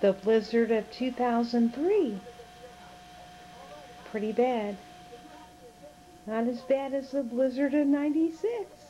The blizzard of 2003. Pretty bad. Not as bad as the blizzard of 96.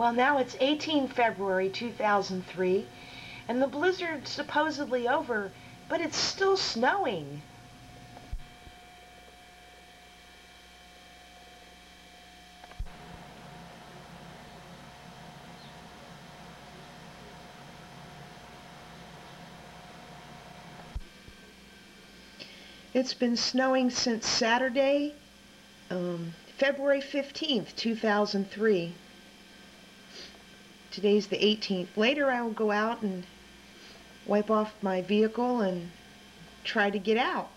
Well, now it's 18 February 2003, and the blizzard's supposedly over, but it's still snowing. It's been snowing since Saturday, um, February 15th, 2003. Today's the 18th. Later I will go out and wipe off my vehicle and try to get out.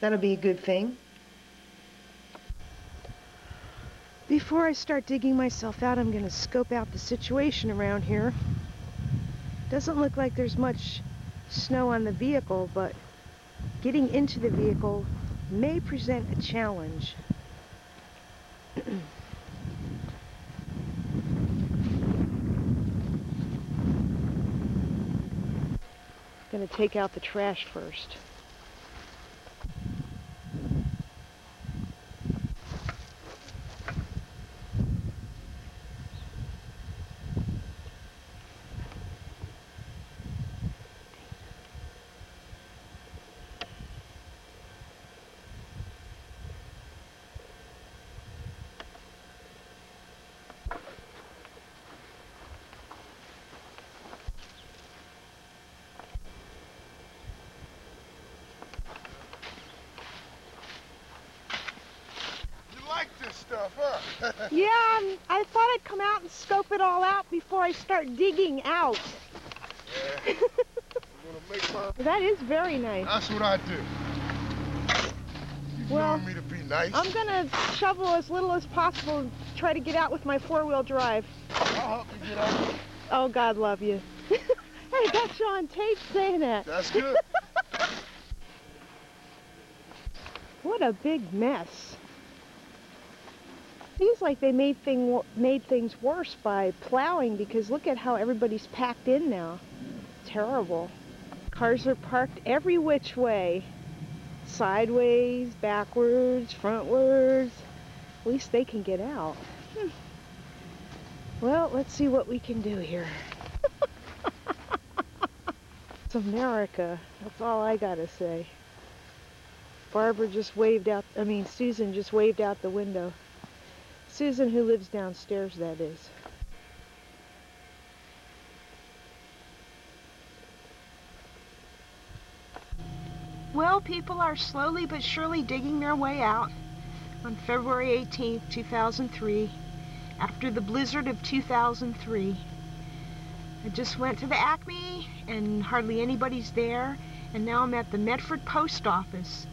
That'll be a good thing. Before I start digging myself out, I'm going to scope out the situation around here. Doesn't look like there's much snow on the vehicle, but getting into the vehicle may present a challenge. Going to take out the trash first. yeah, I thought I'd come out and scope it all out before I start digging out. Yeah. That is very nice. That's what I do. You well, me to be nice? I'm gonna shovel as little as possible and try to get out with my four-wheel drive. I'll help you get out. Oh, God love you. hey, I got you on tape saying that. That's good. what a big mess. Seems like they made thing made things worse by plowing because look at how everybody's packed in now. Terrible. Cars are parked every which way. Sideways, backwards, frontwards. At least they can get out. Hmm. Well, let's see what we can do here. it's America. That's all I gotta say. Barbara just waved out, I mean, Susan just waved out the window. Susan, who lives downstairs, that is. Well, people are slowly but surely digging their way out. On February 18, 2003, after the blizzard of 2003, I just went to the Acme and hardly anybody's there, and now I'm at the Medford Post Office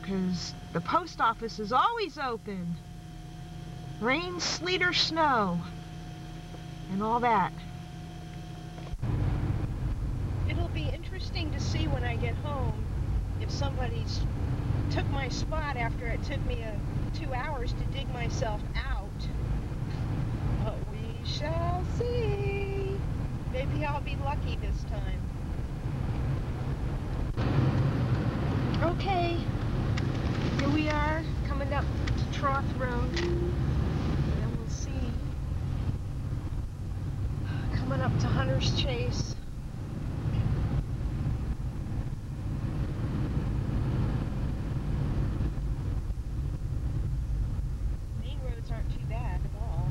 because the post office is always open rain, sleet, or snow, and all that. It'll be interesting to see when I get home if somebody's took my spot after it took me a, two hours to dig myself out. But we shall see. Maybe I'll be lucky this time. Okay, here we are coming up to Troth Road. coming to Hunter's Chase. aren't too bad at all.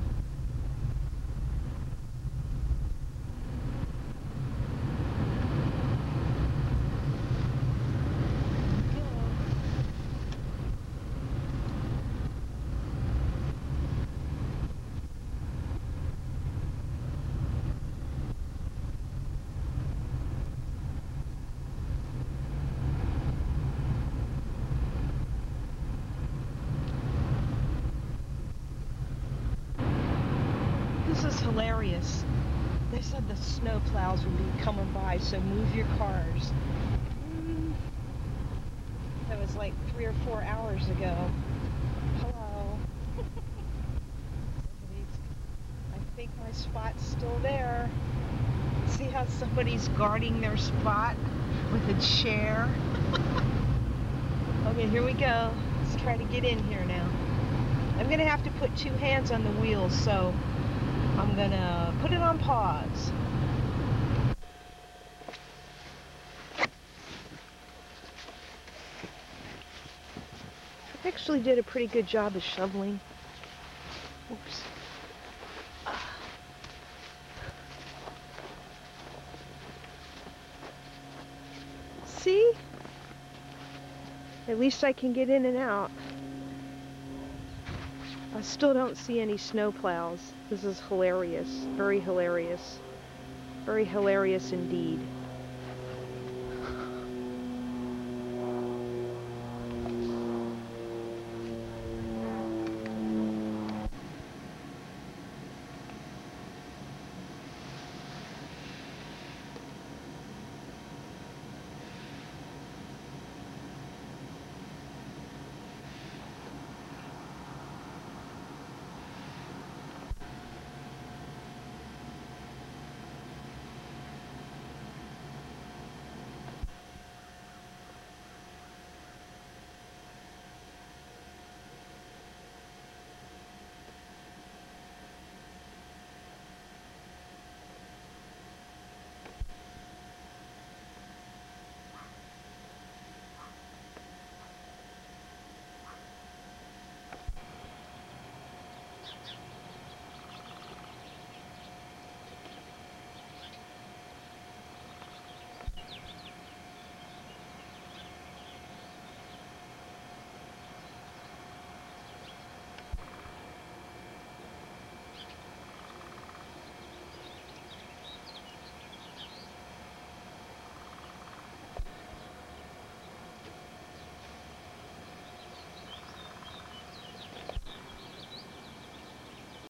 Go. This is hilarious. They said the snow plows would be coming by, so move your cars. Mm. That was like three or four hours ago. Hello. I think my spot's still there. See how somebody's guarding their spot with a chair? okay, here we go. Let's try to get in here now. I'm gonna have to put two hands on the wheels, so I'm gonna put it on pause. I actually did a pretty good job of shoveling. Oops. See? At least I can get in and out. I still don't see any snow plows. This is hilarious. Very hilarious. Very hilarious indeed.